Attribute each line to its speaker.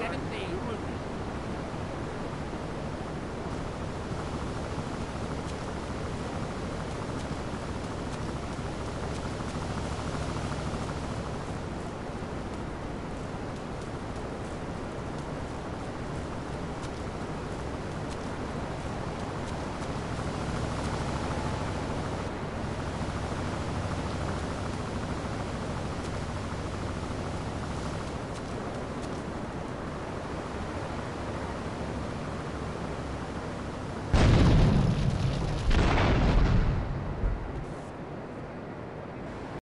Speaker 1: 17.